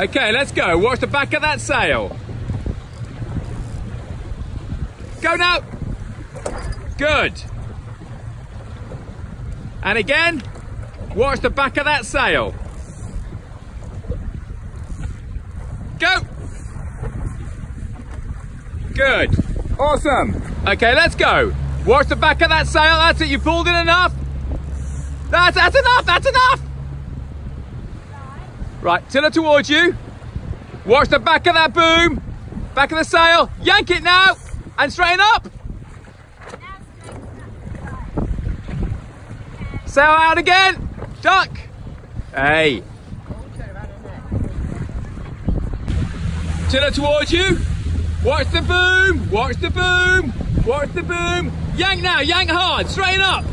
Okay, let's go. Watch the back of that sail. Go now. Good. And again, watch the back of that sail. Go. Good. Awesome. Okay, let's go. Watch the back of that sail. That's it. You pulled in enough. That's, that's enough. That's enough. Right, turn it towards you. Watch the back of that boom. Back of the sail. Yank it now. And straighten up. Sail out again. Duck. Hey. Turn it towards you. Watch the boom. Watch the boom. Watch the boom. Yank now. Yank hard. Straighten up.